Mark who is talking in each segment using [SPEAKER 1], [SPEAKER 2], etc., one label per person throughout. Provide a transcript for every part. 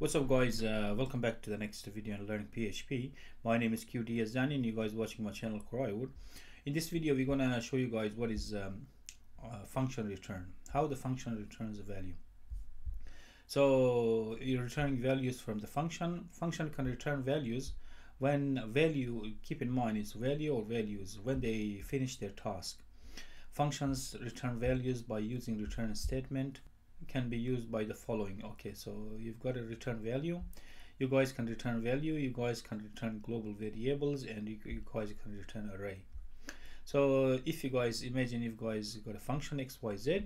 [SPEAKER 1] What's up guys, uh, welcome back to the next video on learning PHP. My name is QD Azdani and you guys watching my channel Coriowood. In this video we're gonna show you guys what is um, uh, function return, how the function returns a value. So you're returning values from the function. Function can return values when value, keep in mind is value or values when they finish their task. Functions return values by using return statement can be used by the following. Okay so you've got a return value. You guys can return value you guys can return global variables and you, you guys can return array. So if you guys imagine if guys got a function xyz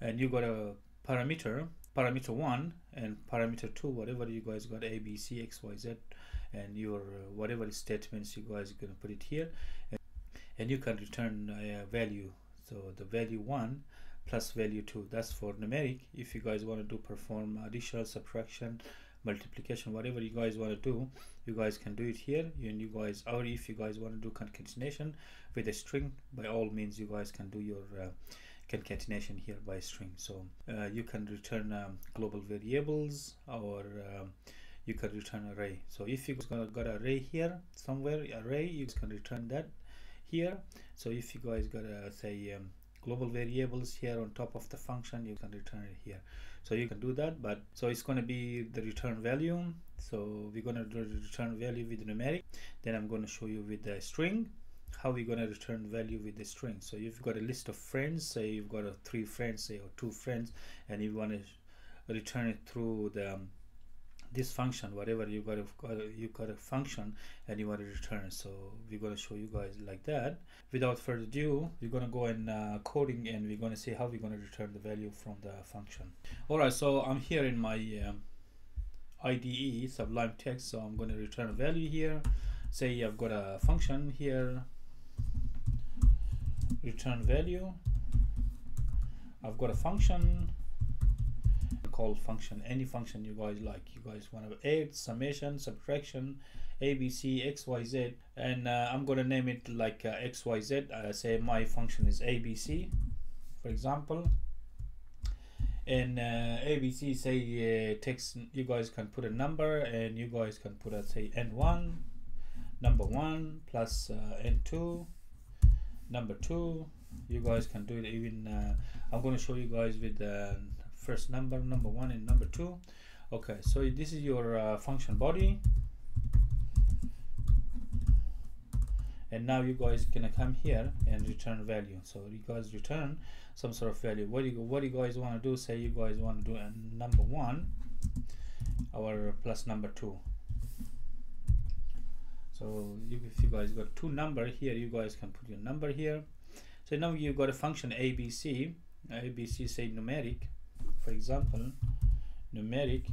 [SPEAKER 1] and you got a parameter parameter 1 and parameter 2 whatever you guys got a b c x y z and your uh, whatever statements you guys are going to put it here and, and you can return a value. So the value 1 plus value 2 that's for numeric. If you guys want to do perform additional subtraction multiplication whatever you guys want to do you guys can do it here. And you guys or if you guys want to do concatenation with a string by all means you guys can do your uh, concatenation here by string. So uh, you can return um, global variables or um, you can return array. So if you got, got array here somewhere array you can return that here. So if you guys got a say um, global variables here on top of the function you can return it here. So you can do that but so it's going to be the return value. So we're going to return value with numeric. Then i'm going to show you with the string how we're going to return value with the string. So you've got a list of friends say you've got a three friends say or two friends and you want to return it through the um, this function whatever you got a you got a function and you want to return. So we're going to show you guys like that. Without further ado we're going to go in uh, coding and we're going to see how we're going to return the value from the function. All right so i'm here in my um, IDE Sublime Text. So I'm going to return a value here. Say I've got a function here. Return value. I've got a function call function any function you guys like. You guys want to add summation subtraction abc xyz and uh, i'm going to name it like uh, xyz uh, say my function is abc for example. And uh, abc say uh, text you guys can put a number and you guys can put a say n1 number one plus uh, n2 number two. You guys can do it even i'm going to show you guys with the first number number one and number two. Okay so this is your uh, function body. And now you guys gonna come here and return value. So you guys return some sort of value. What do you what do you guys want to do? Say you guys want to do a number one or plus number two. So you, if you guys got two number here you guys can put your number here. So now you've got a function abc abc say numeric for example numeric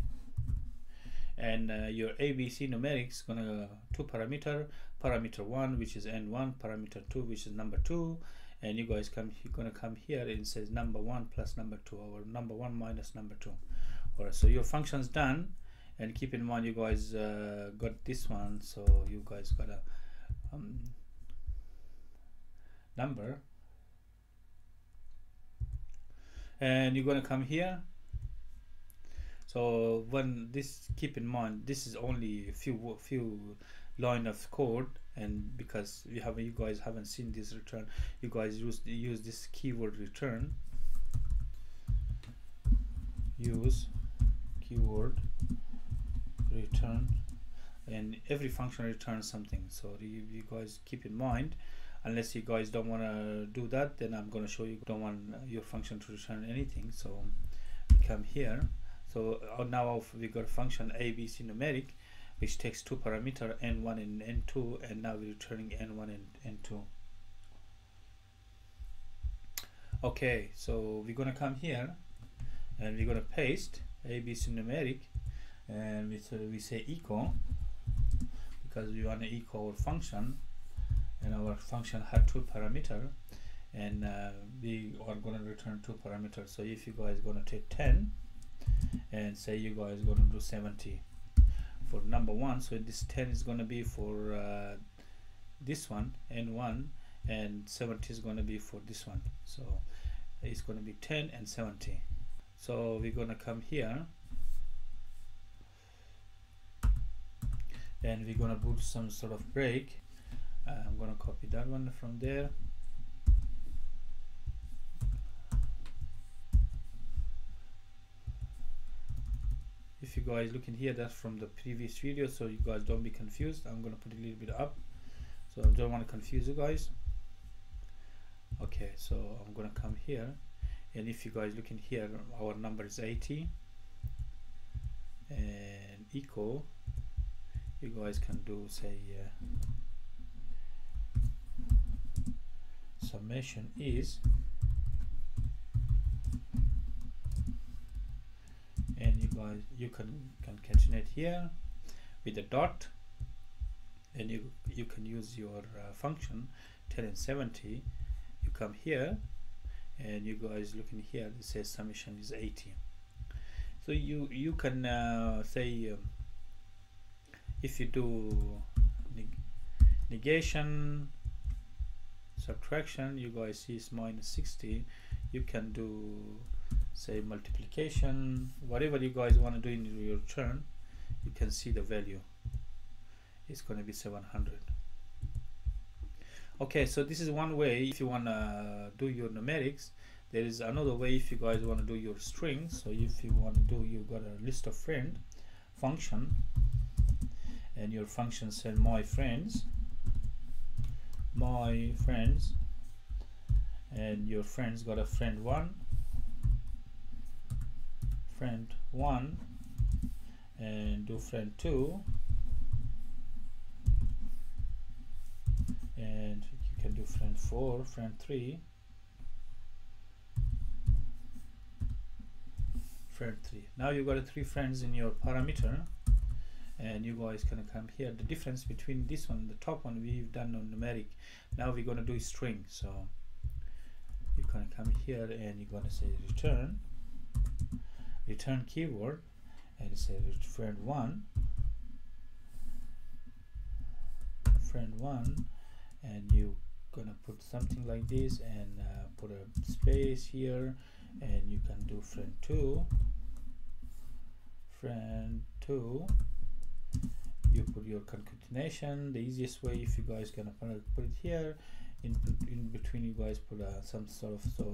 [SPEAKER 1] and uh, your abc numerics gonna two parameter parameter one which is n1 parameter two which is number two and you guys come you're gonna come here and it says number one plus number two or number one minus number two. All right so your function's done and keep in mind you guys uh, got this one so you guys got a um, number and you're going to come here? So when this keep in mind this is only a few few line of code and because you have you guys haven't seen this return you guys use use this keyword return. Use keyword return and every function returns something. So you, you guys keep in mind unless you guys don't want to do that then I'm going to show you don't want your function to return anything so we come here. So uh, now we got function abc numeric which takes two parameter n1 and n2 and now we're returning n1 and n2 okay so we're gonna come here and we're gonna paste abc numeric and we, we say echo because we want to our function and our function had two parameter and uh, we are going to return two parameters. So if you guys going to take 10 and say you guys going to do 70 for number one so this 10 is going to be for uh, this one n1 and 70 is going to be for this one. So it's going to be 10 and 70 so we're going to come here and we're gonna put some sort of break uh, I'm gonna copy that one from there. If you guys looking here that's from the previous video so you guys don't be confused. I'm gonna put a little bit up so I don't want to confuse you guys. Okay so I'm gonna come here and if you guys looking here our number is 80 and equal you guys can do say uh, summation is and you guys you can concatenate here with a dot and you you can use your uh, function 10 and 70 you come here and you guys looking here it says summation is 80 so you you can uh, say um, if you do neg negation subtraction you guys see is minus 60 you can do say multiplication whatever you guys want to do in your turn you can see the value. It's going to be 700 okay so this is one way if you want to do your numerics. There is another way if you guys want to do your strings so if you want to do you got a list of friend function and your function said my friends my friends and your friends got a friend one friend one and do friend two and you can do friend four friend three friend three. Now you got three friends in your parameter and you guys can come here. The difference between this one the top one we've done on numeric. Now we're going to do string. So you can come here and you're going to say return return keyword and say friend one friend one and you gonna put something like this and uh, put a space here and you can do friend two friend two you put your concatenation the easiest way if you guys gonna put it here in, in between you guys put uh, some sort of so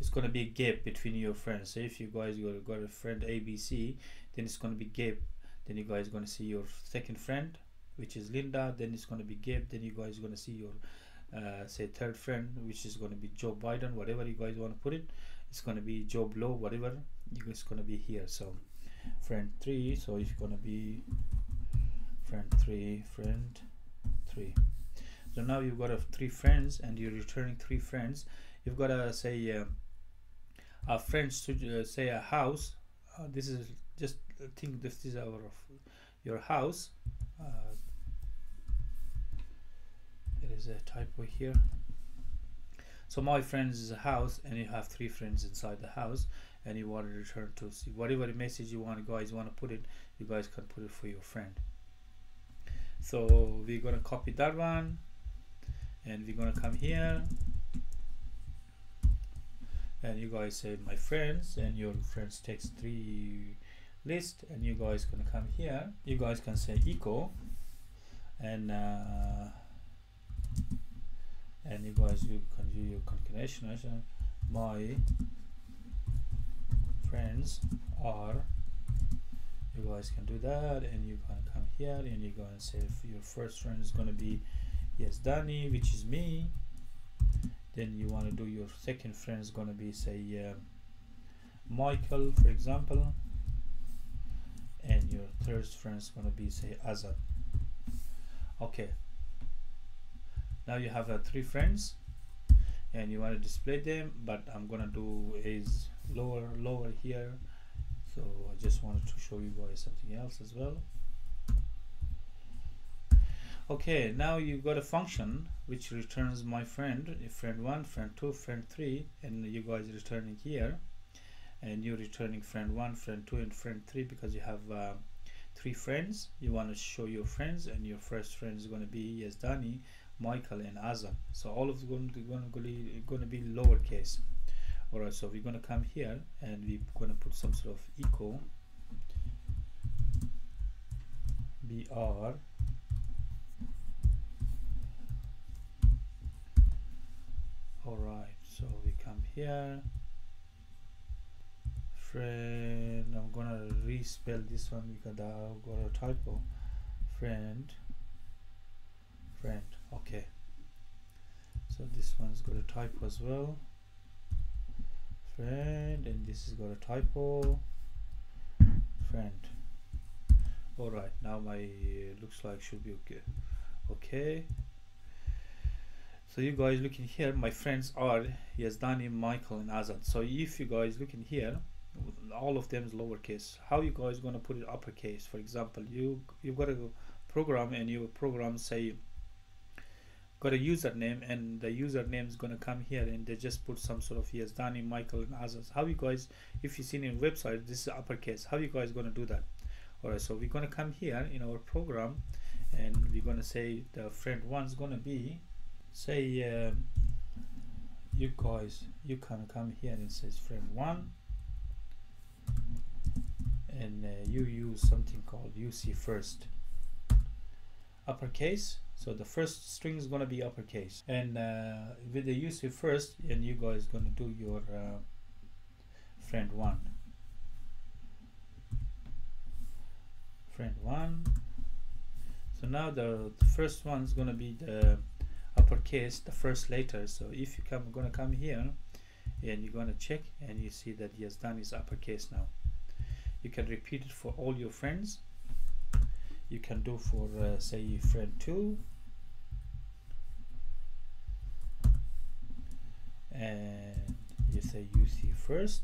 [SPEAKER 1] it's gonna be a gap between your friends. So if you guys got, got a friend ABC then it's gonna be gap then you guys gonna see your second friend which is Linda then it's gonna be gap then you guys gonna see your uh, say third friend which is gonna be Joe Biden whatever you guys want to put it it's gonna be Joe Blow whatever you guys gonna be here. So friend three so it's gonna be friend three friend three. So now you've got a three friends and you're returning three friends. You've got to say uh, a friends to uh, say a house. Uh, this is just think this is our your house. Uh, there is a typo here. So my friends is a house and you have three friends inside the house and you want to return to see whatever the message you want guys want to put it you guys can put it for your friend so we're gonna copy that one and we're gonna come here. And you guys say my friends and your friends text three list and you guys gonna come here. You guys can say echo and uh, and you guys you can do your concatenation my friends are you guys can do that and you can here and you're going to say your first friend is going to be Yazdani which is me then you want to do your second friend is going to be say uh, Michael for example and your third friend is going to be say Azad. Okay. Now you have uh, three friends and you want to display them but I'm gonna do is lower lower here. So I just wanted to show you guys something else as well okay now you've got a function which returns my friend friend 1 friend 2 friend 3 and you guys returning here. And you're returning friend 1 friend 2 and friend 3 because you have uh, three friends. You want to show your friends and your first friend is going to be Yazdani Michael and Azam. So all of them going to, going to be lowercase. Alright so we're going to come here and we're going to put some sort of echo. Br all right so we come here. Friend I'm gonna respell this one because I got a typo. Friend. Friend okay. So this one's got a typo as well. Friend and this has got a typo. Friend. All right now my uh, looks like should be okay. Okay so you guys looking here my friends are Yazdani Michael and Azad. So if you guys looking here all of them is lowercase. How you guys gonna put it uppercase? For example you you've got a program and your program say got a username and the username is gonna come here and they just put some sort of Yazdani Michael and others how you guys if you seen in website this is uppercase. How you guys gonna do that? Alright so we're gonna come here in our program and we're gonna say the friend one's gonna be say uh, you guys you can come here and says frame one and uh, you use something called UC first. Uppercase so the first string is gonna be uppercase. And uh, with the UC first and you guys gonna do your uh, friend one. Friend one. So now the, the first one is gonna be the uppercase the first letter so if you come gonna come here and you're gonna check and you see that he has done is uppercase now. You can repeat it for all your friends. You can do for uh, say friend 2 and you say UC first.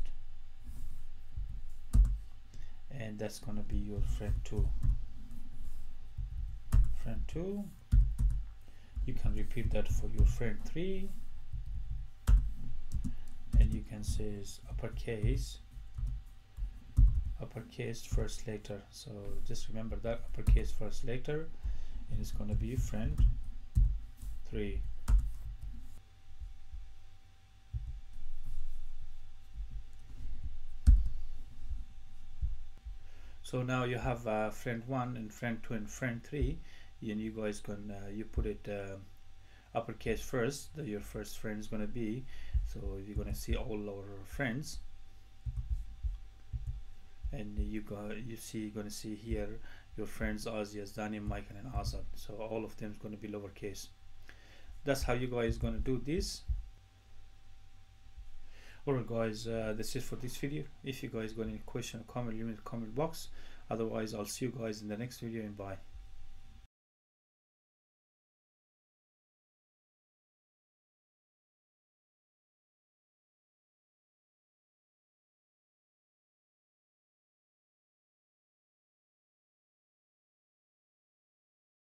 [SPEAKER 1] And that's gonna be your friend 2 friend 2 you can repeat that for your friend 3 and you can say uppercase uppercase first letter. So just remember that uppercase first letter and it's going to be friend 3 so now you have uh, friend 1 and friend 2 and friend 3 and you guys can uh, you put it uh, uppercase first that your first friend is going to be. So you're going to see all our friends. And you go you see you're going to see here your friends Azias, Dani, Michael and Azad. So all of them is going to be lowercase. That's how you guys going to do this. Alright guys uh, that's it for this video. If you guys got any question comment leave in the comment box. Otherwise I'll see you guys in the next video and bye